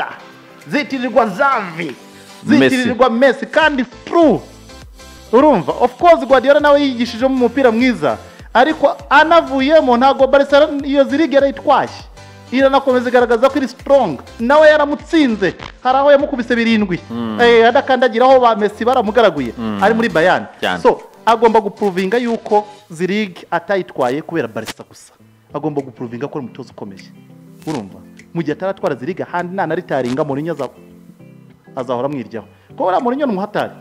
inyesta zitirirwa zavi ziti zitirirwa messi kandi true urumva? Of course guardiola nawe yigishijemo umupira mwiza. Ariko anavuyemo ntabwo barcelona iyo zirige yarayitwaye iranakomeza igaragaza ko iri strong. Nawe yaramutsinze. Hari aho yamukubise birindwi. Eh, adakandagira aho ba messi baramugaraguye. Ari muri Cyane. so agomba gupuruvinga yuko zirige atayitwaye kubera barisa gusa. Agomba gupuruvinga ko ari umutoza ukomeye. Urumva mu gihe ataratwara zirige ahandi nanaritaringa Mourinho aza azahora amwiryaho. Kuko uriya Mourinho ni umuhatari?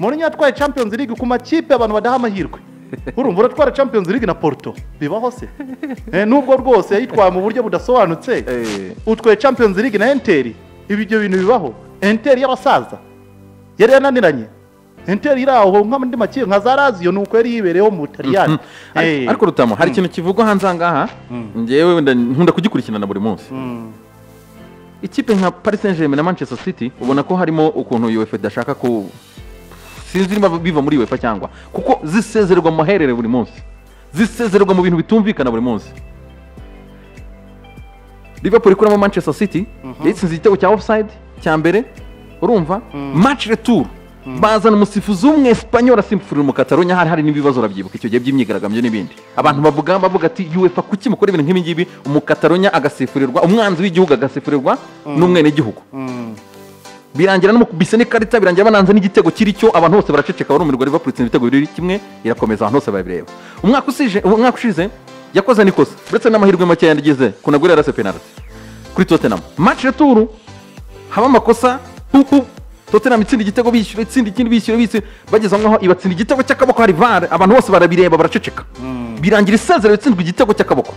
Mourinho yatwaye Champions League ku makipe abantu badaha amahirwe. Urumva uratwara Champions League na Porto? Bibaho se? Eh, nubwo rwose yayitwaye mu buryo budasobanutse Eh. utwaye Champions League na Inter ibi ibyo bintu bibaho. Inter y'abasaza yari yananiranye. Inter iri aho nk'andi makipe nka za Lazio ni uko yari yibereyeho mu Butaliyani. Ariko- Eh. rutamo hari ikintu kivugwa hanze aha ngaha? Ngewe wenda nkunda kugikurikirana buri munsi. Mm. ikipe nka paris saint germain na manchester city ubona ko harimo ukuntu uefa idashaka ko sinzi niba biva muri uefa cyangwa kuko zisezererwa mu maherere buri munsi. Zisezererwa mu bintu bitumvikana buri munsi. Liverpool ikuramo manchester city yayitsinze igitego cya offside cya mbere urumva? Match retour. Bazana umusifuzi umwe esipanyol asimfurira mu kataronya hari hari n'ibibazo urabyibuka. Icyo gihe by'imyigaragambyo n'ibindi abantu bavuga bavuga ati uefa kuki mukora ibintu nk'ibi ngibi? Umukataronya agasifurirwa umwanzi w'igihugu agasifurirwa n'umwenegihugu Mm. birangira n'umukubise n'ikarita birangira bananze n'igitego kiri cyo abantu bose baraceceka barumirwa itsinda ibitego bibiri kimwe irakomeza abantu bose babireba. Umwaka ushize yakoze n'ikosa. Uretse n'amahirwe make yagize kunagura yarase penalty kuri tottenham. Match retour haba amakosa pupu tottenham itsinda igitego bishyura itsinda ikindi bishyura bishyura. Bageze aho ngaho ibatsinda igitego cy'akaboko. Hari var abantu bose barabireba baraceceka. Birangira isezerero itsindwa igitego cy'akaboko.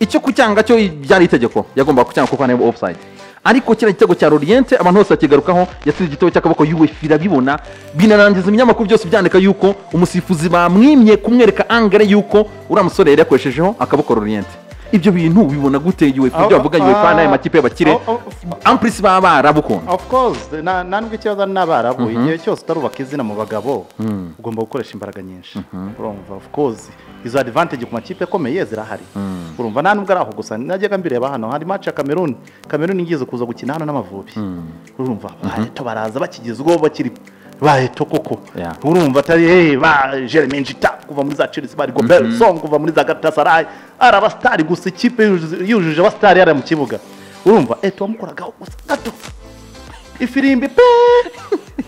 Icyo kucyanga cyo byari itegeko yagombaga kucyanga kuko hano offside. Ariko kiriya gitego cya Loriente abantu bose bakigarukaho yatsinze igitego cy'akaboko UEFA irabibona binarangiza ibinyamakuru byose byandika yuko umusifuzi bamwimye kumwereka angare yuko uriya musore yari yakoreshejeho akaboko Loriente. Ibyo bintu bibona gute UEFA ibyo bavuga UEFA n'aya makipe y'abakire Oh, oh, ampurisi baba barabukunda of course na nta nubwo ikibazo ari n'abarabu igihe cyose utarubaka izina mu bagabo ugomba gukoresha imbaraga nyinshi. Urumva of course izo advantage ku makipe akomeye zirahari. Urumva nta nubwo ari aho gusa. Najyaga mbireba hano hari match ya Cameroon. Cameroon igize kuza gukina hano n'amavubi. Urumva baheto baraza bakigezweho bakiri baheto koko urumva atari hey, ba Jeremy Njita kuva muri za Chelsea bari Gobert Song kuva muri za Galatasaray. Ari star gusa ikipe yujuje- abastari abasitari mu kibuga. Urumva eh twamukoraga gusa gato ifirimbi pe.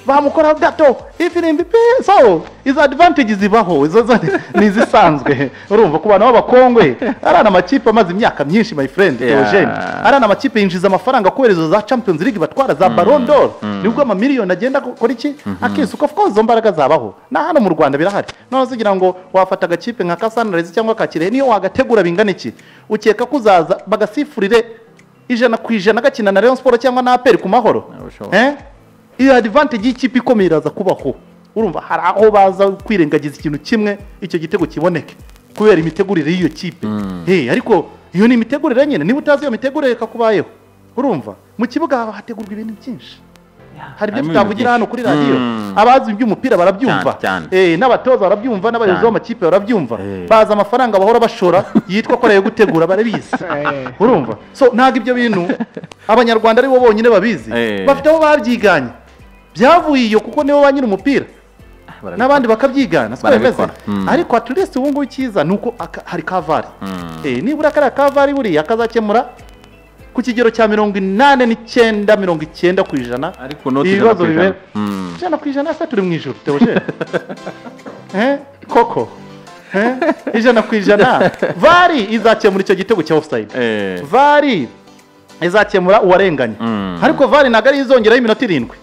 Bamukoraho gato ifirimbi pe. So izo advantage zibaho izo zo ni izisanzwe urumva ku bantu b'abakongwe ari amakipe amaze imyaka myinshi my friend Yeah. Theogene ari amakipe yinjiza amafaranga kubera izo za Champions League batwara za Ballon d'Or. Nibwo amamiliyoni agenda akora iki? Akisuka of course izo mbaraga zabaho. Na hano mu Rwanda birahari. None ugira ngo wafata agakipe nka Kasanarezi cyangwa Kakire niyo wagategura bingana iki? Ukeka ko uzaza bagasifurire ijana ku ijana gakina na Rayon Sport cyangwa na APR ku mahoro. Eh? Iyo advantage y'ikipe ikomeye iraza kubaho. Urumva hari aho baza kwirengagiza ikintu kimwe icyo gitego kiboneke kubera imitegurire y'iyo kipe. Hey, ariko iyo ni imitegurire nyine niba utazi iyo mitegurire ikakubayeho urumva mu kibuga hategurwa ibintu byinshi. Hari ibyo tutavugira hano kuri radiyo Mm. abazi iby'umupira barabyumva. Eh, n'abatoza barabyumva n'abayobozi b'amakipe barabyumva. Eh. bazi amafaranga bahora bashora yitwa ko ariyo gutegura barabizi. Urumva? So ntabwo ibyo bintu abanyarwanda ari bo bonyine babizi. Eh. bafite aho babyiganye. Byavuye iyo kuko nibo ba nyiri umupira. N'abandi bakabyigana siko bimeze? Barabikora. Mm. ariko at least ubu ngubu icyiza ni uko hari kavari. Eh, nibura kariya kavari buriya kazakemura ku kigero cya mirongo inani n'icyenda mirongo icyenda ku ijana. Ibibazo bibera Mm. ijana ku ijana se turi mu ijoro teogene eh? Koko? Eh? Ijana ku ijana. Vari izakemura icyo gitego cya offside. Eh. vari izakemura uwarenganye. Mm. ariko vari ntabwo ari izongeraho iminota irindwi.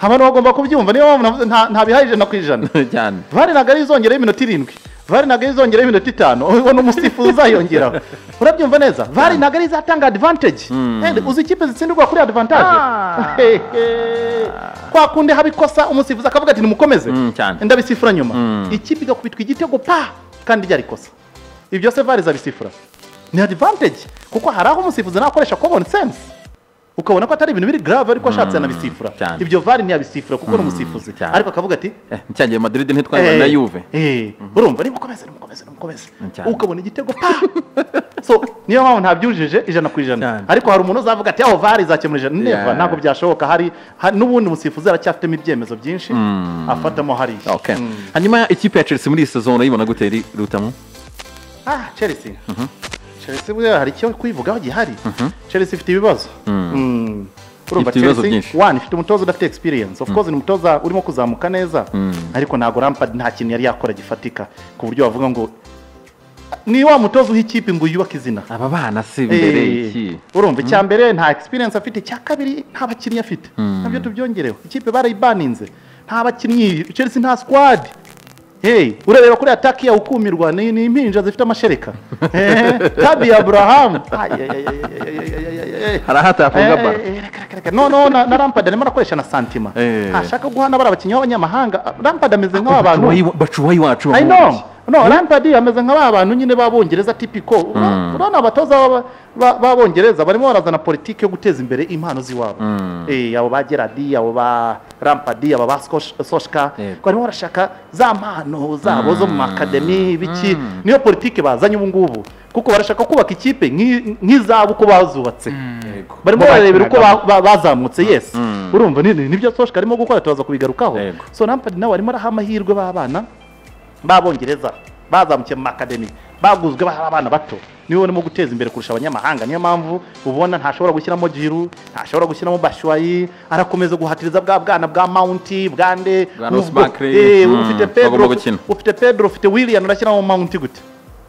Abantu bagomba kubyumva niyo mpamvu nta- ntabihaye ijana ku ijana. Vari ntabwo ari izongeraho iminota irindwi. Vari ntabwo izongeraho iminota itanu ubona umusifuzi uzayongeraho urabyumva neza? Vari ntabwo ari izatanga advantage Eh, uzi ikipe zitsindirwa kuri advantage? Ah. Kwa kundi haba ikosa umusifuzi akavuga ati nimukomeze? Mm, ndabisifura nyuma. Mm. ikipe igakubitwa igitego pa! Kandi ryari ikosa ibyo se vari zabisifura ni advantage. Kuko hari aho umusifuzi nakoresha common sense ukabona ko atari ibintu biri grave ariko ashatse yanabisifura cyane. ibyo vari ntiyabisifura kuko ni umusifuzi. cyane. ariko akavuga ati Eh, cyangiye madrid ntitwabona na Eh, yuve eh, urumva nimukomeze nimukomeze nimukomeze. Cyane. ukabona igitego pa! So niyo mpamvu ntabyujije ijana ku ijana. Ariko hari umuntu uzavuga ati aho vari izakemura ijana. Neva ntabwo byashoboka. Hari n'ubundi umusifuzi aracyafitemo ibyemezo byinshi afatamo hariya. Mm. hanyuma ikipe ya chelsea muri iyi sezo urayibona gute rutamu? Ah chelsea chelsea buriya hari icyo kuyivugaho gihari chelsea ifite ibibazo. Urumva Chelsea, one ifite umutoza udafite experience. Of course ni umutoza urimo kuzamuka neza ariko ntabwo Lampard nta kintu yari yakora gifatika ku buryo wavuga ngo ni wa mutoza uha ikipe ngo yubake izina aba bana si imbere Eh, iki urumva icya mbere nta experience afite icya kabiri nta bakinnyi afite na byo tubyongereho ikipe barayibaninze nta bakinnyi Chelsea nta squad. urareba kuri ataki ya ukumirwa ni impinja zifite amashereka. Eh, Tabi ya burahamu hari ahatafunga eh, bara eh, noneho na rampade arimo arakoresha na santima. Ah, Ntashaka guhana bari abakinnyi b'abanyamahanga. Rampade ameze nk'abantu bacubaha iwacu No, Lampard ameze nka ba bantu nyine b'abongereza tipiko. Urabona abatoza b'abongereza barimo barazana politiki yo guteza imbere impano z'iwabo. Eh, abo ba Gerrard, abo ba Lampard, abo ba Solskjaer, barimo barashaka za mpano zabo zo mu makademi biki. Niyo politiki bazanye ubu ngubu. Kuko barashaka kubaka ikipe nk'i- nk'izabo uko bazubatse. barimo bararebera uko bakinagaho. ba- ba- bazamutse yes urumva ni- ni- nibyo Solskjaer arimo gukora tubaza kubigarukaho so Lampard nawe arimo araha amahirwe b'abana b'abongereza bazamukiye mu makademi baguzwe bari abana bato. Niwe urimo guteza imbere kurusha abanyamahanga. Niyo mpamvu ubona ntashobora gushyiramo jiru ntashobora gushyiramo bashwayi arakomeza guhatiriza bwa bwana bwa mounti bwande Barkley. eh, Mm, ufite pedro ufite pedro ufite william urashyiramo mawunti gute?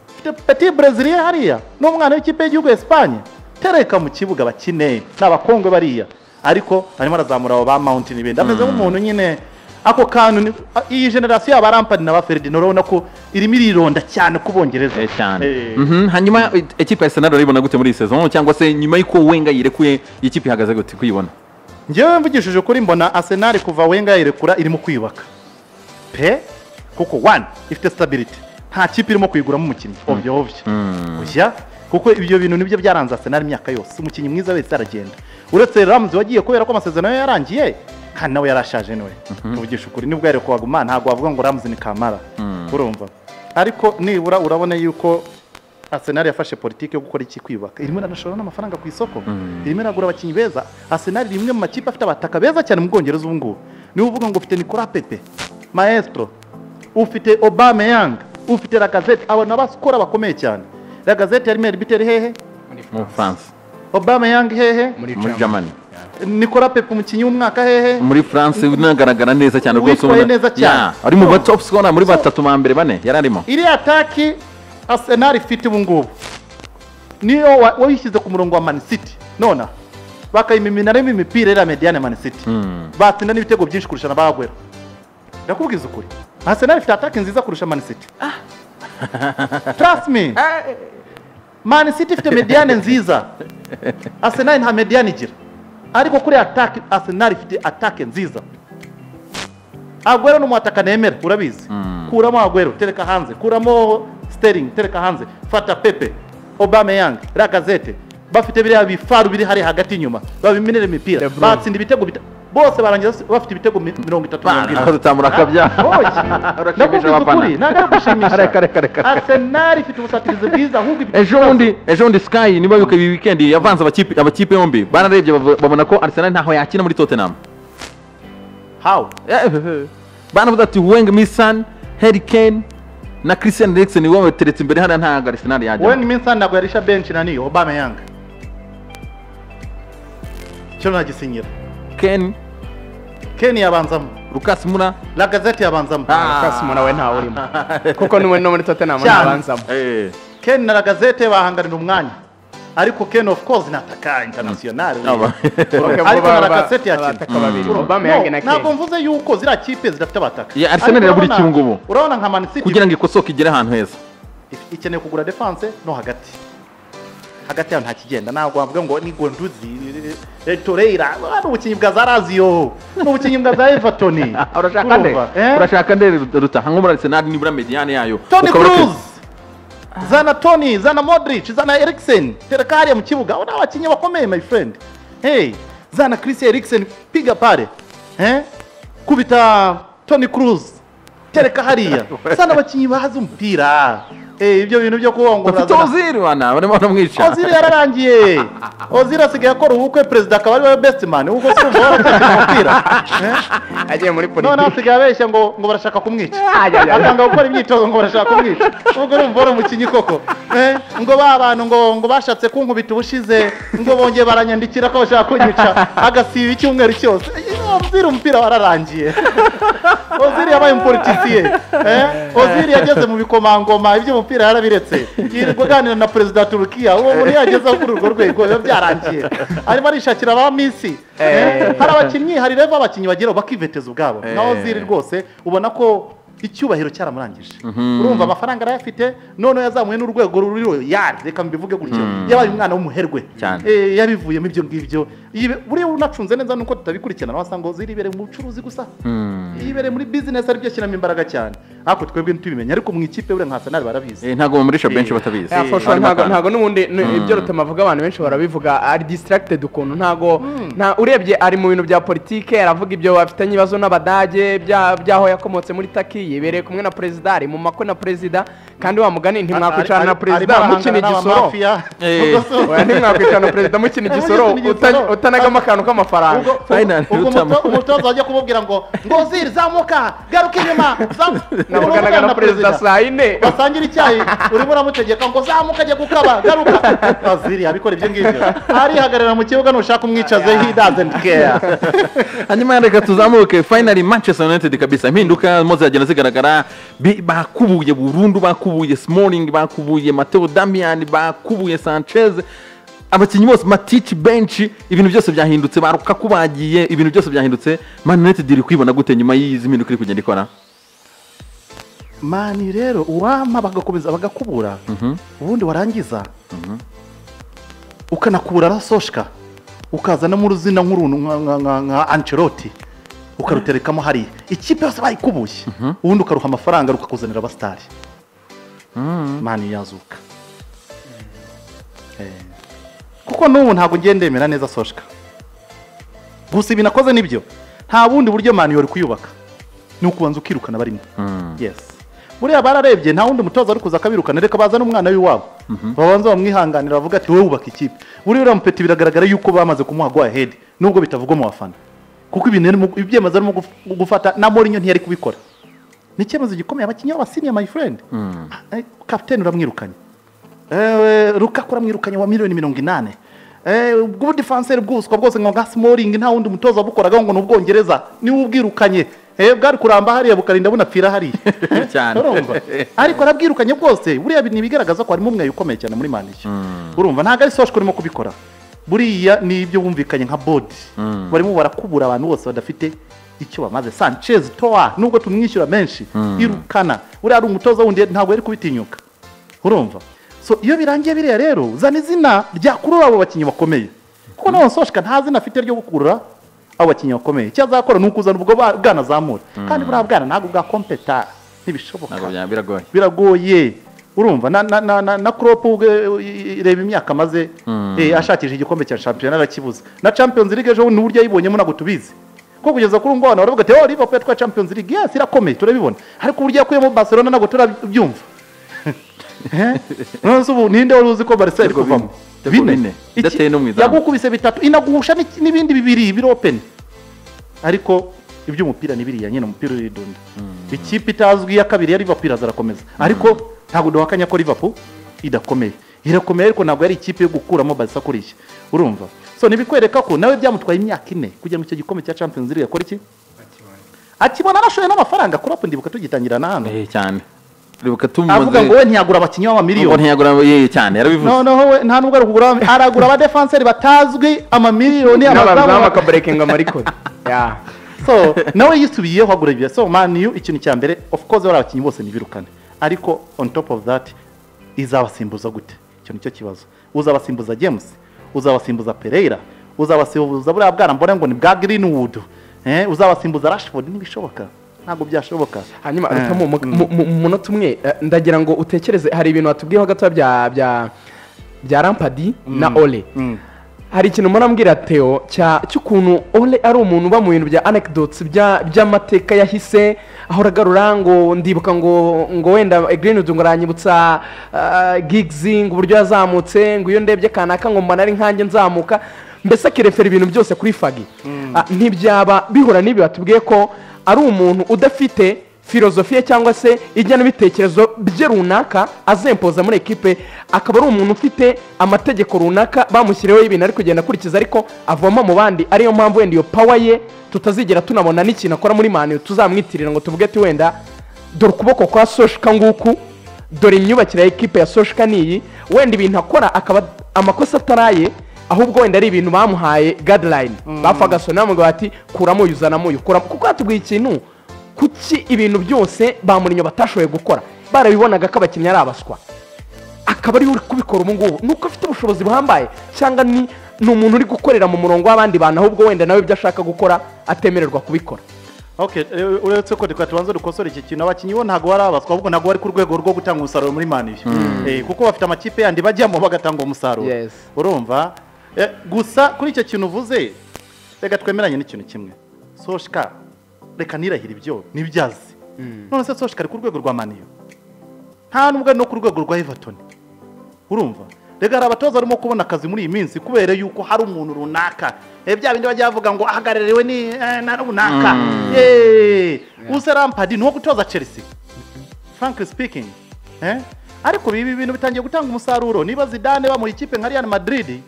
Ufite peti brezilia hariya n'umwana w'ikipe y'igihugu ya Espagne. Tereka mu kibuga bakine. Ni abakongwe bariya. Ariko arimo arazamura abo ba mawunti n'ibindi ameze nk'umuntu nyine ako kantu iyi generasiyo yaba Lampard na ba Ferdinand urabona ko irimo irironda cyane ku Bongereza Eh, cyane. Eh. Mhm, hanyuma ikipe ya arsenal urayibona gute muri iyi sezo cyangwa se nyuma y'uko wenga yirekuye iyi kipe ihagaze gute? Kuyibona njyewe mvugishije ukuri mbona Arsenal kuva Wenger yirekura irimo kwiyubaka. Pe kuko one ifite stability. Nta kipe irimo kuyiguramo umukinnyi ovyo ovyo. Oya kuko ibyo bintu ni byo byaranze Arsenal imyaka yose. Umukinnyi mwiza wese aragenda. Uretse Ramsey wagiye kubera ko amasezerano ye yarangiye kandi nawe yarashaje ni we mvugisha ukuri. Nibwo yarekwaga umwana ntabwo wavuga ngo ni kamara urumva. Ariko nibura urabona yuko Arsenal yafashe politiki yo gukora iki? Kwiyubaka. Irimo iranashora n'amafaranga ku isoko. Irimo iragura abakinnyi beza. Arsenal iri imwe mu makipe afite abataka beza cyane mu Bwongereza ubu ngubu. Niba uvuga ngo ufite Nicolas Pepe Maestro. Ufite Aubameyang ufite Lacazette abo ni abasikora bakomeye cyane. Lacazette yarimo arbiteri hehe mu france. Aubameyang hehe. Muri muri Nicolas Pepe umukinnyi w'umwaka hehe? Muri france unagaragara neza cyane rwose ubona- neza cyane. Ya, ari mu So- ba top scorer muri batatu ba mbere bane. Yari arimo iriya ataki Arsenal ifite ubu ngubu. Niyo wa- wayishyize ku murongo wa Man City. Nona bakayiminaremo imipira iriya mediane Man City. Mm. batsinda n'ibitego byinshi kurusha na bagwera ndakubwiza ukuri. Arsenal ifite ataki nziza kurusha Man City. Trust me. Man City ifite mediane nziza. Arsenal nta mediane igira. Ariko kuri attack Arsenal ifite atake nziza. Agwero ni umwataka nemera urabizi. Kuramo Aguero tereka hanze. Kuramo Sterling tereka hanze. Fata Pepe Aubameyang Lacazette bafite biriya bifaru biri hari hagati inyuma babiminira imipira. Batsinda ibitego bita bose barangiza bafite ibitego mirongo itatu mirongo ine. rutamura akabya. Ah, oya. urashimisha ukuri, ugushimisha. Reka, reka, reka. Arsenal ifite ubusatirizi bwiza ahubwo ejo bundi ejo bundi sky niba wibuka iyi weekend yavanze amakipe amakipe yombi. Bararebye babona ko arsenal ntaho yakina muri tottenham. How? Banavuze ati weng misan harry kane na christian eriksen niwe wateretse imbere hariya ntabwo arsenal yajya. Weng misan ntabwo yarisha benshi na niyo Aubameyang cyo ntagisenyera keni keni yabanzamo lucas muna. La gazette yabanzamo ah. Lucas muna we ntawe urimo kuko niwe no muri tottenham yabanzamo eh. keni na la gazette bahanganira umwanya. Ariko Ken of course nataka international. Mm. Ariko mm. na kasete ya kimwe Aubameyang na Ken. ntabwo mvuze yuko zira kipe zidafite abataka. Ya Arsenal irabura ikintu ngubu urabona nka Man City. Kugira ngo ikosoke igere ahantu heza. Ikeneye kugura defense no hagati hagati yaho nta kigenda ntabwo wavuga ngo ni Gonduzi retoreira Torreira. Ah, ni ubukinnyi bwa za ni ubukinnyi bwa za Everton urashaka nde? Eh? urashaka nde ruta? Nko muri arsenal nibura mediane yayo? Toni Cruz zana Toni zana Modric zana Eriksen. Tereka hariya mu kibuga ni abakinnyi bakomeye my friend. Hey zana Chris Eriksen piga pale eh? Kubita Toni cruz tereka hariya zana abakinnyi bazi umupira Eh, ibyo bintu byo ngo bafite oziri wana barimo baramwica oziri yararangiye. Oziri asigaye akora ubukwe perezida akaba ari we best man ubwo si waratsinze umupira. Eh? agiye muri noneho politiki asigaye abeshya ngo ngo barashaka kumwica. Ay. akanga gukora imyitozo ngo barashaka kumwica. Ubwo urumva wari umukinnyi koko. Eh, ngo ba bantu ngo ngo bashatse kunkubita ubushize ngo bongeye baranyandikira ko bashaka kunyica. Agasiba icyumweru cyose. Eh, oziri umupira wararangiye. Oziri yabaye umupolitisiye Eh, oziri yageze mu bikomangoma iby'umupira yarabiretse. Yirirwa aganira na perezida turukiya uwo muntu yagezeho kuri urwo rwego biba byarangiye. Arimo arishakira ba misi Eh, hari abakinnyi hari rero abakinnyi bageraho bakiveteza ubwabo. Na oziri rwose ubona ko icyubahiro cyaramurangije. Urumva amafaranga arayafite noneho yazamuye n'urwego ruriho yari reka mbivuge gutyo. Yabaye umwana w'umuherwe. Eh, yabivuyemo ibyo ngibyo. Buriya unacunze neza nuko tutabikurikirana wasanga oziri yibereye mu bucuruzi gusa. Yibereye muri bizinesi ari byo ashyiramo imbaraga cyane. Ariko twebwe ntitubimenya ariko mu ikipe buriya nka arsenal barabizi. Eh, ntabwo benshi batabizi. Ya, for sure, Harimo ntago akantu. ntago n'ubundi n- ibyo rutema avuga abantu benshi barabivuga ari distracted ukuntu. Ntago nta urebye ari mu bintu bya politike aravuga ibyo bafitanye ibibazo n'abadage bya- by'aho yakomotse muri taki yibereye kumwe na perezida ari mu makwe na perezida kandi wa mugani ntimwakwicarana na perezida mukina igisoro Eh. Oya, ntimwakwicarana na perezida mukina igisoro utanagamo akantu k'amafaranga. umutoza wajya kumubwira ngo ngo ziri zamuka garuka inyuma zamuka." navuganaga na perezida saa yine basangira icyayi urimo uramutegeka ngo zamuka ajya gukaba garuka. Aziri abikora ibyo ngibyo. Arihagarara mu kibuga nushaka umwicaze he doesn't care. Hanyuma reka tuzamuke finally manchester united kabisa. Impinduka mo ziragenda zigaragara Bi- bakubuye burundu bakubuye smalling bakubuye mateo damian bakubuye sanchez abakinnyi bose matici benshi ibintu byose byahindutse ba rukaku bagiye ibintu byose byahindutse. Man united iri kwibona gute nyuma y'izi mpinduka iri kugenda ikora? Mani rero uwampa bagakomeza bagakubura ubundi warangiza ukanakubura rasoshka ukazanamo uruzina nk'uruntu nka- anceloti ukaruterekamo hariya ikipe yose bayikubuye ubundi ukaruha amafaranga rukakuzanira abasitari mani yazuka. Eh. kuko n'ubu ntabwo ndemera neza soshka. Gusa ibi nakoze ni byo. Nta bundi buryo mani yori kuyubaka. Ni ukubanza ukirukana barimo. Yes. Buriya bararebye nta wundi mutoza ari kuza akabirukana. Reka bazane umwana w'iwabo. Babanza bamwihanganira bavuga ati wowe wubaka ikipe. Buriya uriya mupeti biragaragara yuko bamaze kumuha go ahead. Nubwo bitavugwa mu bafana. Kuko ibintu ibyemezo arimo guf- gufata na Mourinho ntiyari kubikora. Ni icyemezo gikomeye abakinnyi b'abasiniya my friend. Eh, kapiteni uramwirukanye Eh, Lukaku uramwirukanye wa miliyoni mirongo inani Eh, ubwo defanseri bw'ubuswa bwose nka nka simoringi nta wundi mutoza wabukoragaho ngo ni ubwongereza ni we ubwirukanye Eh, bwari kuramba hariya bukarinda bunapfira hariya ariko arabwirukanye bwose buriya ni ibigaragaza ko harimo umwe ukomeye cyane muri manishi urumva? Ntabwo ari soshwa urimo kubikora. Buriya ni ibyo wumvikanye nka bodi barimo barakubura abantu bose badafite icyo bamaze sanchez toa nubwo tumwishyura menshi irukana. Buriya ari umutoza wundi ntabwo yari kubitinyuka. Urumva? So iyo birangiye biriya rero zana izina ryakurura abo bakinnyi bakomeye. Kuko nawe soshka nta zina afite ryo gukurura abo bakinnyi bakomeye. Icyo azakora ni ukuzana ubwo bwanazamura kandi buriya bwana ntabwo bwa kompeta. Ntibishoboka. Biragoye. Urumva? Na na na na, na Klopp ubwe eh, reba imyaka amaze eh, ashakisha igikombe cya shampiyona arakibuza. Na Champions League ejo ni uburyo yayibonyemo ntabwo tubizi. Ko kugeza kuri ngo abantu baravuga ati oh Liverpool yatwaye Champions League. Yes irakomeye turabibona. Ariko uburyo yakuyemo Barcelona ntabwo turabyumva. Eh? ubu ninde wari uzi ko Barca iri kuvamo? bine. Yagukubise bitatu. Inagusha n'ibindi bibiri biri open. Ariko iby'umupira ni biriya nyine umupira uridunda ikipe itazwi ya kabiri ya Liverpool azarakomeza ariko ntabwo duhakanya ko Liverpool idakomeye. Irakomeye ariko ntabwo yari ikipe yo gukuramo Barca kurishya urumva so nibikwereka ko nawe byamutwaye imyaka ine kujya mu icyo gikombe cya Champions League. Akora iki? Akibona anashoye n'amafaranga Klopp ndibuka tugitangira na hano. Eh, cyane. Ribuka tumuze avuga ngo we ntiyagura abakinnyi ngo b'amamiliyoni ntiyagura cyane yarabivuze. Noneho we nta nubwo ari kugura aragura abadefanseri batazwi amamiliyoni amazamu bakaburekinga amarikodi ya so nawe yisubiyeho agura ibyo. So man u ikintu cya mbere of course bari abakinnyi bose ntibirukane. Ariko on top of that izabasimbuza gute icyo ni cyo kibazo. Uzabasimbuza james? Uzabasimbuza pereira uzabasimbuza buriya bwana mbona ngo ni bwa greenwood eh, uzabasimbuza rashford ntibishoboka ntabwo byashoboka. Hanyuma Eh, mu- mu- mu mu munota umwe eh, ndagira ngo utekereze hari ibintu watubwiyeho gato bya bya bya rampadi na ole. Mm. hari ikintu murambwira cya cy'ukuntu ole ari umuntu uba mu bintu bya anecdotes bya- by'amateka yahise ahora agarura ngo ndibuka ngo ngo wenda greenwood ngo aranyibutsa ah, gigs ngo uburyo yazamutse ngo iyo ndebye kanaka ngo mbona ari nkanjye nzamuka mbese akirefera ibintu byose kuri fagi Ah, ntibyaba bihura n'ibi batubwiye ko ari umuntu udafite filozofiye cyangwa se igenabitekerezo bye runaka azempoza muri ekipe akaba ari umuntu ufite amategeko runaka bamushyiriyeho y'ibintu ari kugenda akurikiza ariko avoma mu bandi. Ariyo mpamvu wenda iyo pawa ye tutazigera tunabona n'ikintu akora muri mani tuzamwitirira ngo tuvuge ati wenda dore ukuboko kwa soshika nguku dore imyubakire ya ekipe ya soshika niyi wenda ibintu akora akaba amakosa ataraye ahubwo wenda ari ibintu bamuhaye bafagaso namwe bati kuramo uyu uzanamo uyu kuramo kuko yatubwiye ikintu kuki ibintu byose bamurinyo batashoboye gukora? Barabibonaga ko abakinnyi ari abaswa. Akaba ari we uri kubikora ubu ngubu. Nuko afite ubushobozi buhambaye. Cyangwa ni ni umuntu uri gukorera mu murongo w'abandi bantu ahubwo wenda nawe ibyo ashaka gukora atemererwa kubikora. Okay, eh, uretse ko reka tubanze dukosore iki kintu. Abakinnyi bo ntabwo bari abaswa ahubwo ntabwo bari ku rwego rwo gutanga umusaruro muri mani eh, kuko bafite amakipe yandi bajyamo bagatanga umusaruro. Yes. urumva? Eh, gusa kuri icyo kintu uvuze reka twemeranye n'ikintu kimwe. Soshika reka nirahire ibyo nibyazi. None se soshika ari ku rwego rwa maniyo? Nta nubwo no ku rwego rwa everton. Urumva? Reka hari abatoza barimo kubona akazi muri iyi minsi kubera yuko hari umuntu runaka. Eh, bya bindi bajya bavuga ngo ahagarariwe ni eh, na runaka. Yeee. use rampadi ni uwo gutoza chelsea. Frankly speaking eh? ariko ibi bintu bitangiye gutanga umusaruro. Niba zidane bamuha ikipe nka real madrid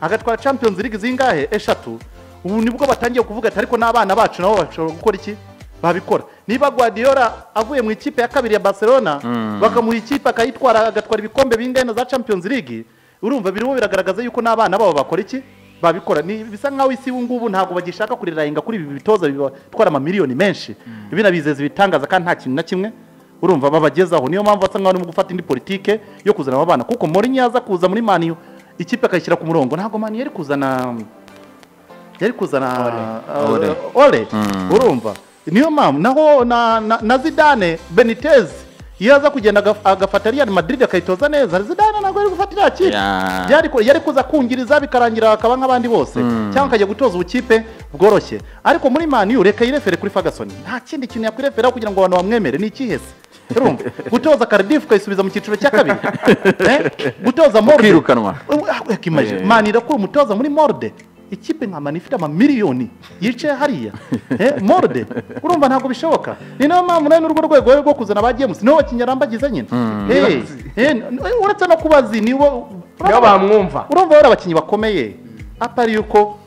agatwara champions league zingahe? Eshatu ubu nibwo batangiye kuvuga ati ariko n'abana bacu nabo bashobora gukora iki? Babikora. Niba guardiola avuye mu ikipe ya kabiri ya barcelona bakamuha ikipe akayitwara agatwara ibikombe bingahe na za champions league. Urumva birimo biragaragaza yuko n'abana babo bakora iki? Babikora. Ni bisa nkaho isi ubu ngubu ntabwo bagishaka kurirahinga kuri ibi bitoza bibatwara amamiliyoni menshi. Binabizeza ibitangaza kandi nta kintu na kimwe. Urumva babagezaho. Niyo mpamvu basa nkaho barimo gufata indi politike yo kuzana abo bana. Kuko muri nyaza kuza muri maniyu ikipe akayishyira ku murongo. Ntabwo maniyu yari kuzana yari kuzana uh, Ole. ole. Urumva. Niyo mpamvu naho na, na, na zidane benitez. Iyo aza kugenda agaf- agafata real madrid akayitoza neza. Zidane ntabwo yari gufata iriya kipe Ya. yari ku- yari kuza kungiriza bikarangira akaba nk'abandi bose. Cyangwa akajya gutoza ubukipe bworoshye ariko muri maniyu reka yirefere kuri ferguson. Nta kindi kintu yakwireferaho kugira ngo abantu bamwemere ni ikihese urumva. Gutoza cardiff ukayisubiza mu cyiciro cya kabiri. Eh? gutoza morde. Ukirukanwa. imaje Eh. mani irakura umutoza muri morde. Ikipe nka mani ifite amamiliyoni yicaye hariya. Eh, morde urumva ntabwo bishoboka. Ni na yo mpamvu nawe n'urwo rwego rwo kuzana ba james nibo bakinnyi arambagiza nyine. Eh, eh, n- uretse no kubazi nibo bamwumva. urumva bari abakinnyi bakomeye. Atari yuko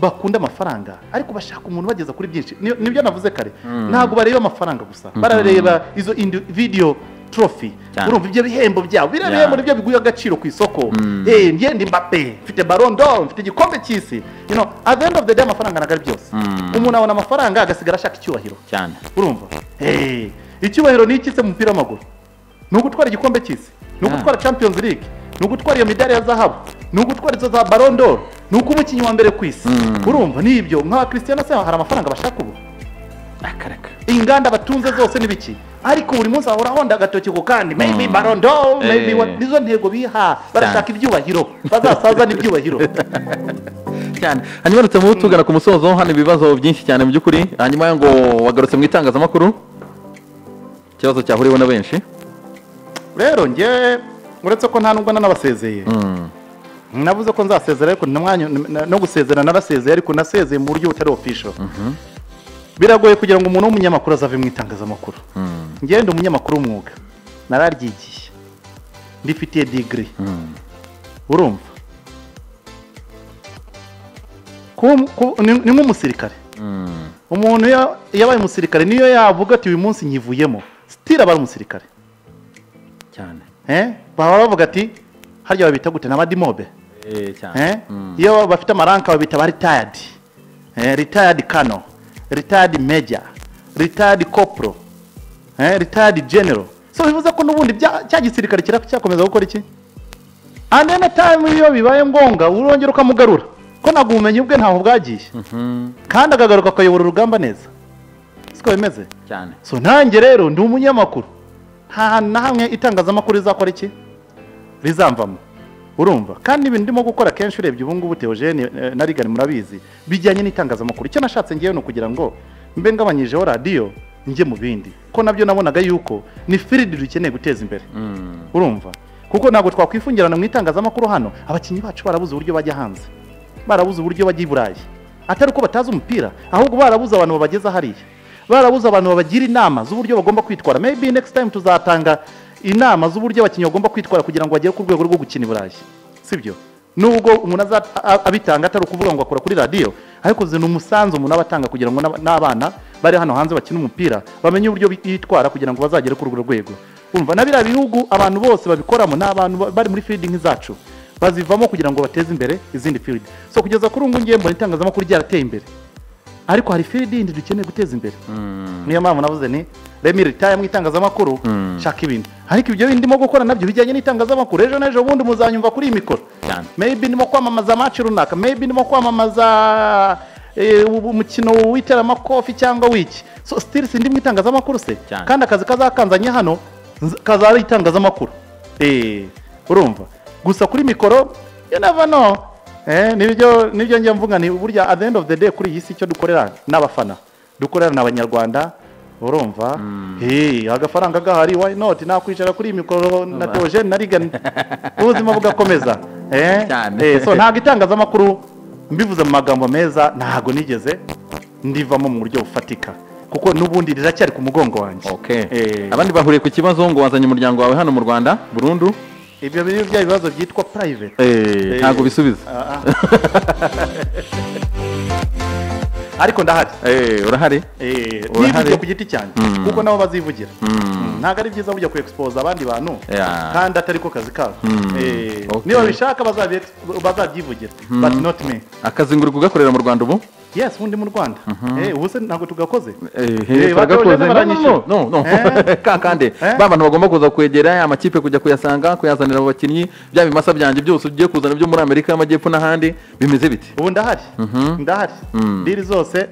bakunda amafaranga. Ariko bashaka umuntu bageza kuri byinshi. Ni- ni byo navuze kare. Ntabwo bareba amafaranga gusa. Barareba izo individual trophy. Urumva ibyo bihembo byabo biriya bihembo ni byo biguha agaciro ku isoko. Eh ngende mbappe mfite baron d'or mfite igikombe cy'isi. At the end of the day amafaranga ntabwo ari byose. Umuntu abona amafaranga agasigara ashaka icyubahiro. Cyane. Urumva? Eh, icyubahiro ni iki se mu mupira w'amaguru? Ni ugutwara igikombe cy'isi. Ni ugutwara champions league. Ni ugutwara iyo midari ya zahabu. Ni ugutwara izo za baron d'or. Ni ukuba umukinnyi wa mbere ku isi. Urumva? Ni ibyo. Nka christian se hari amafaranga bashaka ubu inganda batunze zose ni biki? Ariko buri munsi ahora ahonda agatoki ku kandi. Maybe baron d'or maybe Eh. nizo ntego biha. Barashaka ibyubahiro. Bazasaza n'ibyubahiro. Cyane. Hanyuma mu tugana ku musozo hano ibibazo byinshi cyane mu by'ukuri. Hanyuma ngo wagarutse mu itangazamakuru. Ikibazo cyahuriweho na benshi. Rero njye uretse ko nta nubwo nanabasezeye. Navuze ko nzasezera ariko no gusezera narasezeye ariko nasezeye mu buryo butari official. Biragoye kugira ngo umuntu w'umunyamakuru azave mu itangazamakuru. Ngende umunyamakuru w'umwuga. Nararyigiye mbifitiye digiri urumva? Kuba- kuba- ni nk'umusirikare. Umuntu iyo iyo abaye umusirikare niyo yavuga ati uyu munsi nyivuyemo. Sitira aba ari umusirikare. Cyane. Baba bavuga ati harya babita gute? N'amadimobe Eh, iyo bafite amaranka babita ba retired Eh, retired kano retired major retired corporal Eh, retired general. So bivuze ko n'ubundi bya- cya gisirikare kira- cyakomeza gukora iki? And any time iyo bibaye ngombwa urongera ukamugarura. Ko ntabwo ubumenyi bwe ntaho bwagiye. Kandi akagaruka akayobora urugamba neza. Siko bimeze? Cyane. So nanjye rero ndi umunyamakuru. Nta hantu na hamwe itangazamakuru rizakora iki? Rizamvamo. Urumva. Kandi ibintu ndimo gukora kenshi urebye ubu ngubu teogene eh, na rigani murabizi bijyanye n'itangazamakuru. Icyo nashatse ngewe ni ukugira ngo mbe ngabanyijeho radiyo njye mu bindi. Ko na byo nabonaga yuko ni firidi dukeneye guteza imbere. Mm. urumva? Kuko ntabwo twakwifungirana mu itangazamakuru hano abakinnyi bacu barabuze uburyo bajya hanze. Barabuze uburyo bajya i burayi. Atari uko batazi umupira ahubwo barabuze abantu babageza hariya. Barabuze abantu babagira inama z'uburyo bagomba kwitwara. Maybe next time tuzatanga inama z'uburyo abakinnyi bagomba kwitwara kugira ngo bagere ku rwego rwo gukina i burayi. Sibyo? Nubwo umuntu abitanga atari ukuvuga ngo akora kuri radiyo ariko ni umusanzu umuntu aba atanga kugira ngo n'aba- n'abana bari hano hanze bakina umupira bamenye uburyo bitwara kugira ngo bazagere kuri urwo rwego. Umva na biriya bihugu abantu bose babikoramo ni abantu ba- bari muri field nk'izacu bazivamo kugira ngo bateze imbere izindi field. So kugeza kuri ubu ngubu mbona itangazamakuru ryarateye imbere. Ariko hari field yindi dukeneye guteza imbere. Niyo mpamvu navuze ni remi ritaya mu itangazamakuru Mm. shaka ibintu. Ariko ibyo bindi ndimo gukora na byo bijyanye n'itangazamakuru. Ejo n'ejo bundi muzanyumva kuri iyi mikoro. Maybe ndimo kwamamaza match runaka. Maybe ndimo kwamamaza eh, umukino w'iteramakofi cyangwa wiki. So still sindi mu itangazamakuru se. Kandi akazi kazakanzanye hano kazaba itangazamakuru. Eh urumva. Gusa kuri mikoro you never know. Eh ni byo ni byo njya mvuga ni burya at the end of the day kuri iyi si icyo dukorera n'abafana. Dukorera n'abanyarwanda urumva? Eh agafaranga gahari why not? Nakwicara kuri iyi mikoro na Theogene na Regan ubuzima bugakomeza. Eh? Eh so ntabwo itangazamakuru mbivuze mu magambo meza ntabwo nigeze ndivamo mu buryo bufatika. Kuko n'ubundi riracyari ku mugongo wanjye Okay. Eh. abandi bahuriye ku kibazo ngo wazanye umuryango wawe hano mu rwanda burundu? Ibyo biri bya bibazo byitwa private. Eh, ntabwo bisubiza. Ah, ah. ariko ndahari. Eh, urahari? Eh, nivugiye ku giti cyanjye Mm. kuko nabo bazivugira. Mm. Mm, ntabwo ari byiza bujya ku expose abandi bantu kandi atari ko kazi kabo. Eh, niba bishaka bazabyivugira but not me. Akazi ngo uri kugakorera mu rwanda ubu? Yes ubundi mu rwanda Eh, ubu se ntabwo tugakoze Eh, Eh, turagakoze. bategereje No, no, baranyishyura. no, no, no. Ka kandi Eh? ba bantu bagomba kuza kwegera makipe kujya kuyasanga kuyazanira abo bakinnyi bya bimasa byanjye byose ugiye kuzana byo muri amerika y'amajyepfo n'ahandi bimeze biti ubu ndahari ndahari Mm. diri zose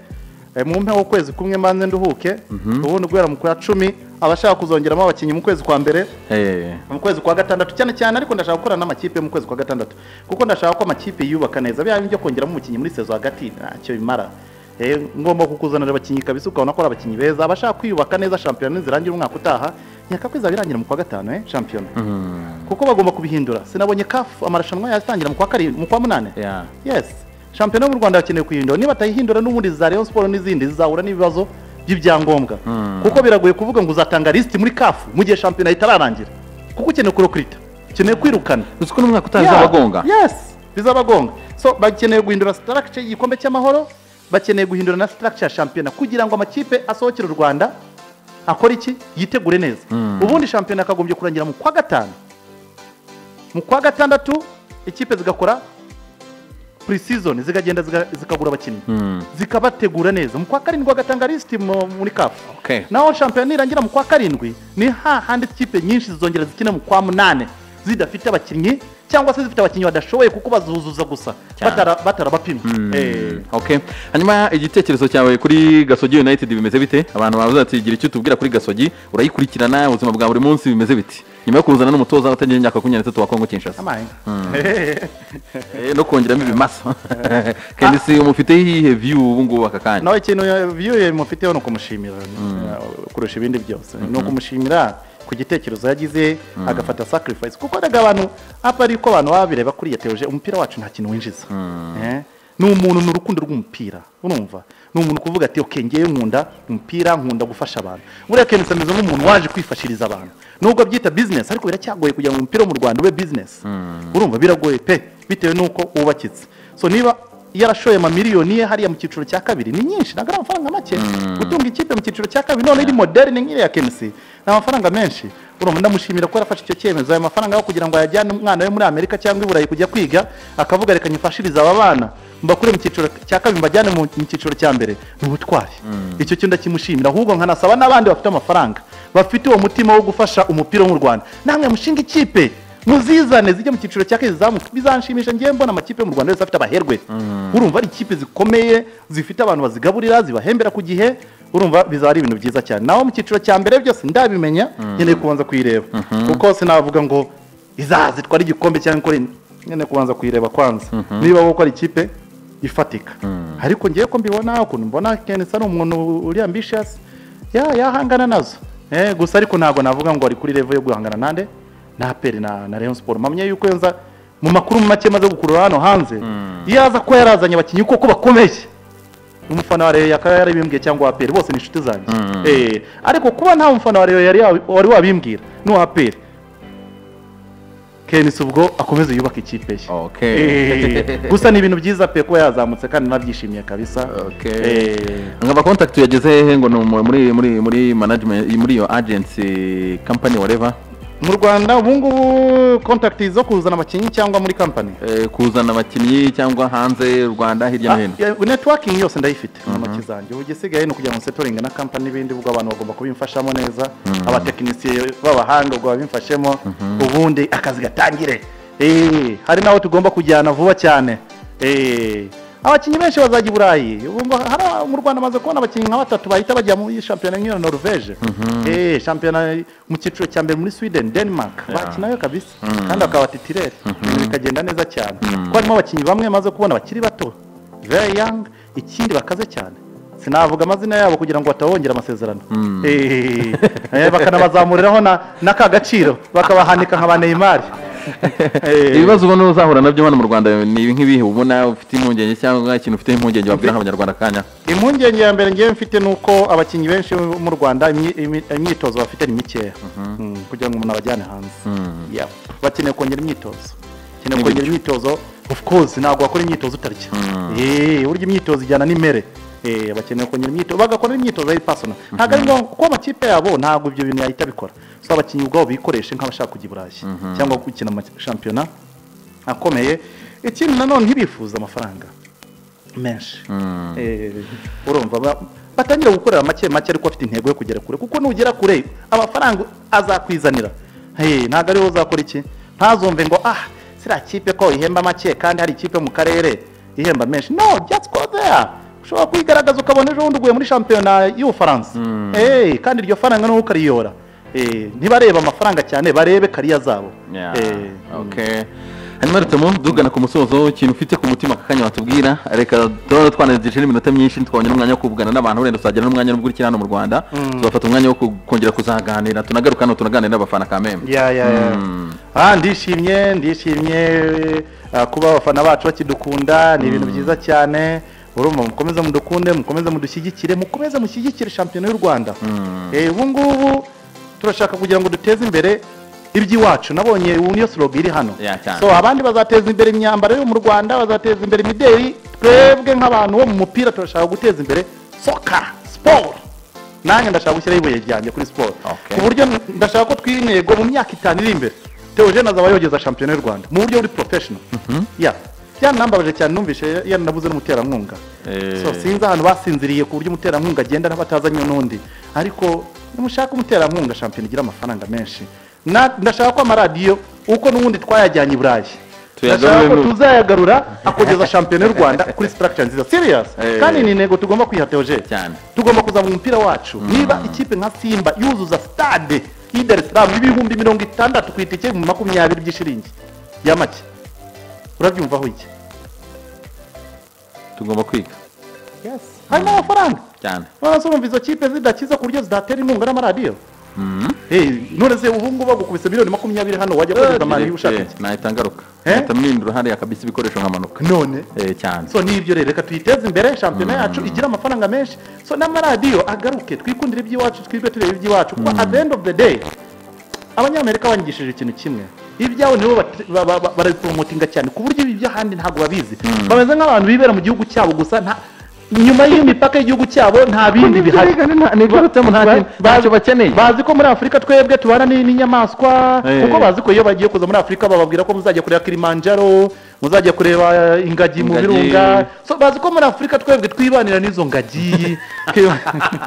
mu wo kwezi kumwe mbanze nduhuke ubundi guhera mu kwa cumi abashaka kuzongeramo abakinnyi mu kwezi kwa mbere. Eh, mu kwezi kwa gatandatu cyane cyane ariko ndashaka gukorana n'amakipe mu kwezi kwa gatandatu kuko ndashaka ko amakipe yubaka neza. Bya byo kongeramo umukinnyi muri sezo hagati ntacyo bimara. Eh, ngomba kukuzanira abakinnyi kabisa ukabona ko ari abakinnyi beza. Abashaka kwiyubaka neza shampiyona nizirangira umwaka utaha nyaka birangira mu kwa gatanu eh, shampiyona. Mm, kuko bagomba kubihindura. Sinabonye kafu amarushanwa yatangira mu kwa kari mu kwa munane yeah. yes shampiyona yo mu rwanda hakenewe kuyihindura niba batayihindura n'ubundi za rayon siporo n'izindi zizahura n'ibibazo by'ibyangombwa. Mm. kuko biragoye kuvuga ngo uzatanga lisiti muri kafu mu gihe shampiyona itararangira. Kuko ukeneye kurokirita ukeneye kwirukana. Uzi ko n'umwaka utaha Yeah. bizabagonga? So bakeneye guhindura structure y'igikombe cy'amahoro bakeneye guhindura na structure ya shampiyona. Kugira ngo amakipe asohokere u rwanda akore iki? Yitegure neza. Mm. ubundi shampiyona yakagombye kurangira mu kwa gatanu. Mu kwa gatandatu ikipe zigakora pre-season zikagenda zikagura abakinnyi Mm, zikabategura neza. Mu kwa karindwi bagatanga lisiti mu- muri kafu naho shampiyona nirangira mu kwa karindwi ni hahandi ikipe nyinshi zizongera zikina mu kwa munane zidafite abakinnyi cyangwa se zifite abakinnyi badashoboye kuko bazuzuza gusa batarabapima batara- batarabapimye Mm, Eh, hanyuma igitekerezo cyawe kuri gasogi united bimeze bite? Abantu bavuze ati gira icyo tubwira kuri gasogi urayikurikirana ubuzima bwa buri munsi bimeze biti nyuma yo kuzana n'umutoza utagira imyaka makumyabiri n'itatu wa kongo kinshasa. Eh, no kongeramo ibimasa kandi si umufiteho iyihe viyu ubu ngubu aka kanya? Nawe ikintu viyu mufiteho ni ukumushimira eh, kurusha ibindi byose. Ni ukumushimira ku gitekerezo yagize agafata sacrifice. Kuko rega abantu apa ari ko abantu baba bireba kuriya teoje umupira wacu nta kintu winjiza. Eh, ni umuntu ni urukundo rw'umupira urumva? Ni umuntu kuvuga ati okay ngewe nkunda umupira nkunda gufasha abantu. Buriya kenshi ameze nk'umuntu waje kwifashiriza abantu. Nubwo byita business ariko biracyagoye kugira ngo umupira wo mu rwanda ube business. Urumva biragoye pe bitewe n'uko wubakitse. So niba yarashoye amamiliyoni ye hariya mu cyiciro cya kabiri ni nyinshi ntabwo ari amafaranga make. Gutunga ikipe mu cyiciro cya kabiri none iri moderne nk'iriya kenisi ni amafaranga menshi. Urumva ndamushimira ko yarafashe icyo cyemezo ayo mafaranga yo kugira ngo ayajyane umwana we muri amerika cyangwa i burayi kujya kwiga akavuga reka nyifashirize aba bana mbakure mu cyiciro cya kabiri mbajyane mu mu cyiciro cya mbere. Ni ubutwari. Icyo cyo ndakimushimira ahubwo nkanasaba n'abandi bafite amafaranga bafite uwo mutima wo gufasha umupira wo mu rwanda. Namwe mushinga ikipe. Muzizane zijye mu cyiciro cya kabiri zizamuka bizanshimisha ngiye mbona amakipe yo mu rwanda yose afite abaherwe. Urumva ari ikipe zikomeye zifite abantu bazigaburira zibahembera ku gihe urumva bizaba ari ibintu byiza cyane. Naho mu cyiciro cya mbere byose ndabimenya nkeneye kubanza kuyireba. Kuko sinavuga ngo izazitwara igikombe cyangwa ikore nkeneye kubanza kuyireba kwanza. Niba koko ari ikipe ifatika. Ariko ngiye ko mbibona ukuntu. Mbona kenisa ari umuntu uri ya yahangana na zo. Eh, gusa ariko ntabwo navuga ngo ari kuri level yo guhangana nande. Na aperi na, na Rayon Sport mamenye yuko yenza mu makuru make maze gukurura hano hanze. Mm. yaza ko yarazanye abakinyi uko bakomeye umufana wa Rayon yakaba yarabimbwiye cyangwa APR aperi bose ni inshuti zanjye Mm. eh, ariko kuba nta mufana wa Rayon yari wari wabimbwira no aperi Kenis ubwo akomeze yubaka ikipe ye. Okay. Eh, gusa ni ibintu byiza pe kuba yazamutse kandi nabyishimiye kabisa. Okay. Eh, nkaba contact yageze hehe ngo muri muri muri management muri yo agency company whatever mu rwanda ubu ngubu kontakiti zo kuzana abakinnyi cyangwa muri kampani eh, kuzana abakinnyi cyangwa hanze y'u Rwanda hirya no hino. netiwakingi yose ndayifite mu ntoki zanjye. Ubu igisigaye ni ukugira ngo setoringe na kampani n'ibindi ubwo abantu bagomba kubimfashamo neza. Abatekinisiye b'abahanga ubwo babimfashemo. Ubundi akazi gatangire. Eh, hari n'aho tugomba kujyana vuba cyane. Eh, abakinnyi benshi bazajya i burayi mu rwanda amaze kubona abakinnyi nka batatu bahita bajya muri shampiyona nk'iyo norvege Eh, shampiyona mu cyiciro cya mbere muri sweden denmark. Bakinayo kabisa. Kandi bakaba titirere ibintu bikagenda neza cyane. Kuko harimo abakinnyi bamwe maze kubona bakiri bato. Very young ikindi bakaze cyane. Sinavuga amazina yabo kugira ngo batabongera amasezerano. Eh, eh, bakanabazamuriraho na n'aka gaciro. Bakabahanika nka ba neymar. Eh, ibibazo ubona uzahura na byo hano mu Rwanda ni ibi nk'ibihe ubona ufite impungenge cyangwa ikintu ufite impungenge wabwira nk'abanyarwanda kanya impungenge ya mbere ngewe mfite ni uko abakinnyi benshi mu rwanda imyitozo bafite ni mikeya. Mm, kugira ngo umuntu abajyane hanze. Yeah. bakeneye kongera imyitozo. Bakeneye kongera imyitozo. Of course ntabwo wakora imyitozo utarya. Eh, burya imyitozo ijyana n'imere bakeneye kongera imyitozo bagakora imyitozo ari personal. Ntabwo ari ngombwa kuko amakipe yabo ntabwo ibyo bintu yahita bikora. So abakinnyi ubwabo bikoreshe nk'abashaka kujya i burayi cyangwa gukina amashampiyona akomeye. Ikindi nanone ntibifuza amafaranga menshi. Eh, urumva ba- batangira gukorera make make ariko afite intego yo kugera kure. Kuko nugera kure amafaranga azakwizanira. Eh, ntabwo ari we uzakora iki? Ntazumve ngo ah siriya kipe ko ihemba make kandi hari ikipe mu karere ihemba menshi. No just go there. Ushobora kwigaragaza ukabona ejo bundi uguye muri shampiyona y'ubufaransa. Eh, kandi iryo faranga nuko ukariyora. Eh, ntibarebe amafaranga cyane barebe kariya zabo. Eh, hanyuma rutamo dugana ku musozo ikintu ufite ku mutima aka kanya watubwira. Reka turabona twananzije n'iminota myinshi twabonye n'umwanya wo kuvugana n'abantu wenda tuzagira n'umwanya wo gukurikira hano mu rwanda. Tugafata umwanya wo kongera kuzaganira. Tunagaruka hano tunaganira n'abafana ka meme ya ah ndishimye ndishimye ah, kuba abafana bacu bakidukunda. Ni ibintu byiza cyane. Urumva mukomeze mudukunde mukomeze mudushyigikire mukomeze mushyigikire shampiyona y'u rwanda. Eh, ubu ngubu turashaka kugira ngo duteze imbere iby'iwacu. Nabonye ubu niyo slogan iri hano. So abandi bazateza imbere imyambaro yo mu rwanda bazateza imbere imideli. Twebwe nk'abantu bo mu mupira turashaka guteza imbere soka siporo nanjye ndashaka gushyiraho ibuye ryanjye kuri siporo ku buryo ndashaka ko twiha intego mu myaka itanu iri imbere. Teogene azaba yogeza shampiyona y'u rwanda mu buryo buri professional. Ya byanambabaje cyane numvise yaranabuze n'umuterankunga. Eh. sinzi ahantu basinziriye ku buryo umuterankunga agenda batazanye n'undi. Ariko nimushaka umuterankunga shampiyona igira amafaranga menshi. Ndashaka ko amaradiyo uko n'ubundi twayajyanye i burayi. Ndashaka ko tuzayagarura akogeza shampiyona y'u rwanda kuri structure nziza. Serious? Eh. kandi ni intego tugomba kwiha teogene cyane. Tugomba kuza mu mupira wacu. Niba ikipe nka simba yuzuza stade y'i dar es salaam y'ibihumbi mirongo itandatu ku itike makumyabiri by'ishiringi ya make urabyumvaho iki tugomba kwiga harimo amafaranga cyane urumva izo kipe zidakiza ku buryo zidatera inkunga n'amaradiyo none se ubu ngubu bagukubise miliyoni makumyabiri hano wajya kohereza amani iyo ushaka nahita ngaruka nahita mpindura hariya kabisa ibikoresho nkamanuka none cyane so ni byo rero reka tuyiteze imbere shampiyona yacu igira amafaranga menshi so n'amaradiyo agaruke twikundire iby'iwacu twirwe tureba iby'iwacu kuko at the end of the day abanyamerika banyigishije ikintu kimwe. Ibyabo nibo barabiporomotinga cyane. Ku buryo ibi by'ahandi ntabwo babizi. Bameze nk'abantu bibera mu gihugu cyabo gusa nta nyuma y'imipaka y'igihugu cyabo nta bindi bihari. ntacyo bakeneye. bazi ko muri afurika twebwe tubana ni- n'inyamaswa Eh. kuko bazi ko iyo bagiye kuza muri afurika bababwira ko muzajya kureba kilimanjaro muzajya kureba ingagi mu birunga. Bazi ko muri afurika twebwe twibanira n'izo ngagi.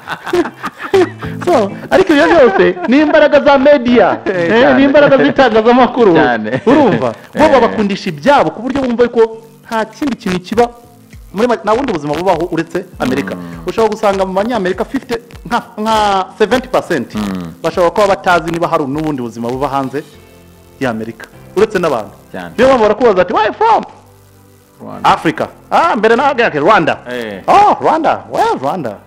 So ariko ibyo byose ni imbaraga za media. Eh, cyane. ni imbaraga z'itangazamakuru. Urumva? Bo Eh. babakundisha ibyabo ku buryo bumva ko nta kindi kintu kiba nta bundi buzima bubaho uretse amerika. Ushobora gusanga mu banyamerika 50 nka nka 70% bashobora kuba batazi niba hari n'ubundi buzima buba hanze y'amerika uretse n'abantu. Niyo mpamvu barakubaza ati from? Rwanda. africa. Ah mbere nawe rwanda. Eh. oh rwanda. Well rwanda?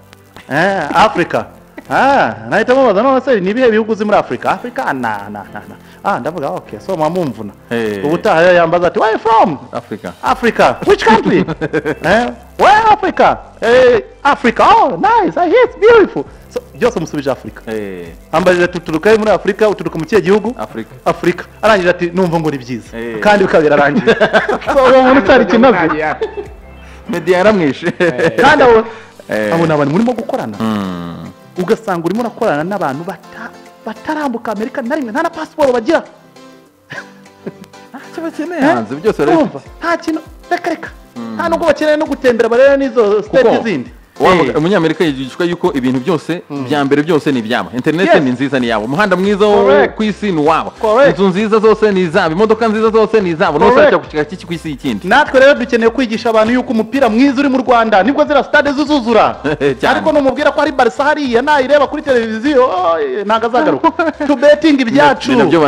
Eh africa. Ah, nahita mubaza none se ni bihe bihugu uzi muri Afrika afurika na na na na ah ndavuga okay so mwamumvuna Eh. ubutaha yambaza ati where you from Africa. Africa. Which country? eh? Where Africa? Eh, Africa. Oh, nice. I hear it's beautiful. So, byose musubije Africa. Eh, Hey. Ambaje tuturuka muri Afrika, uturuka mu kiye gihugu? Africa. Afrika. Arangije ati numva ngo ni byiza. Hey. Kandi bikaba birarangiye. so uwo muntu utari ikinoze. Media yaramwishe Kandi abo Eh. abo ni abantu murimo gukorana. Mm. Ugasanga urimo urakorana n'abantu batarambuka Amerika na rimwe nta na pasiporo bagira. ntacyo bakeneye Eh? hanze byose? Nta kintu reka reka. Nta nubwo bakeneye no gutembera barebe n'izo siteti zindi. Umunyamerika yigishwa yuko ibintu byose bya mbere byose ni ibyabo. Interineti ni nziza ni yabo. Umuhanda mwiza wo ku isi ni uwabo inzu nziza zose ni izabo imodoka nziza zose ni izabo bajya ku cy'iki ku isi y'ikindi. Natwe rero dukeneye kwigisha abantu yuko umupira mwiza uri mu rwanda nibwo ziriya stade zuzuzura. Ariko numubwira ko hari barisa hariya nayireba kuri televiziyo ntabwo azagaruka. Tubetinga ibyacu nabyo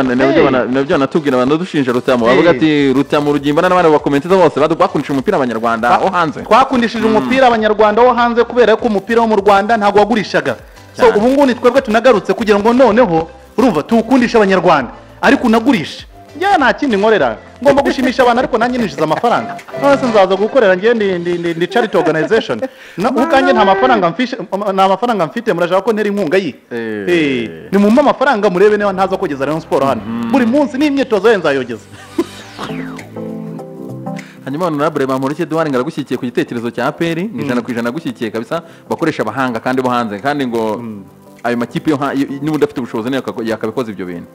banatubwira banadushinja rutamu. Bavuga ati rutamu rugimba n'abandi bakomenteza bose bakundisha umupira abanyarwanda wo hanze. Twakundishije umupira abanyarwanda wo hanze kubera ko umupira wo mu rwanda ntabwo wagurishaga. So ubu ngubu ni twebwe tunagarutse kugira ngo noneho urumva tuwukundishe abanyarwanda. Ariko unagurishe. Njyewe nta kindi nkorera. Ngomba gushimisha abantu ariko nanjye nishyuza amafaranga. None se nzaza gukorera ndi, ndi charity organization. Na- ubwanjye nta mafaranga mfite murashaka ko ntera inkunga yi Eh. Eh, nimumpe amafaranga murebe niba ntaza kugeza Rayon Sport hano. Buri munsi n'imyitozo ye nzayogeza. hanyuma honorable bamporiki eduard ngo aragushyigikiye ku gitekerezo cya aperi ngo ijana ku ijana agushyigikiye kabisa bakoresha abahanga kandi bo hanze. Kandi ngo ayo makipe niba udafite ubushobozi yakabikoze ibyo bintu.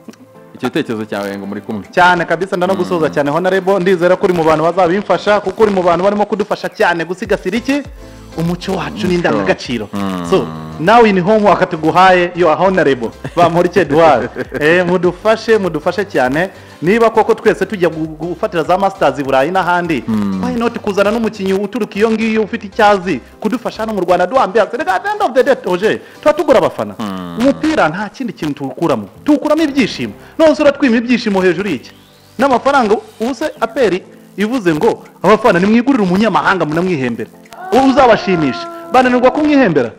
Icyo gitekerezo cyawe ngo muri kumwe. Cyane kabisa ndanagusoza cyane. Honorable ndizera ko uri mu bantu bazabimfasha kuko uri mu bantu barimo kudufasha cyane. Gusigasira iki? Umuco wacu. N'indangagaciro so nawe ni homework tuguhaye yo honorable. Bamporiki Edouard. Eh mudufashe mudufashe cyane. Niba koko twese tujya gu- gufatira za masters i burayi n'ahandi why not kuzana n'umukinnyi uturuka iyo ngiyo ufite icyazi kudufasha hano mu rwanda? Duhambiyanse reka at the end of the day oje tuba tugura abafana. Umupira nta kindi kintu tuwukuramo. Tuwukuramo ibyishimo. None se uratwima ibyishimo hejuru y'iki n'amafaranga ubu se aperi ivuze ngo abafana nimwigurire umunyamahanga munamwihembere. Uzabashimisha bananirwa kumwihembera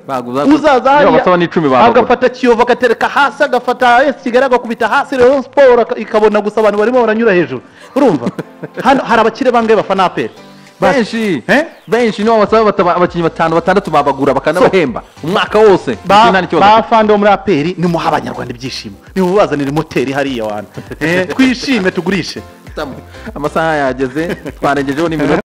uzaza niba hariya agafata kiyovu agatereka hasi agafata esi kigali agakubita hasi rero siporo ikabona gusa abantu barimo baranyura hejuru. Urumva? Hano hari abakire bangahe bafana aperi benshi. Eh? benshi nibo basaba abakinnyi batanu batandatu babagura bakanabahemba umwaka wose. ba Iki nta n'ikibazo ba fande bo muri aperi nimuha abanyarwanda ibyishimo. Nimubazanire moteri hariya wantu Eh, twishime tugurishe. Amasaha yageze twarengejeho n'iminota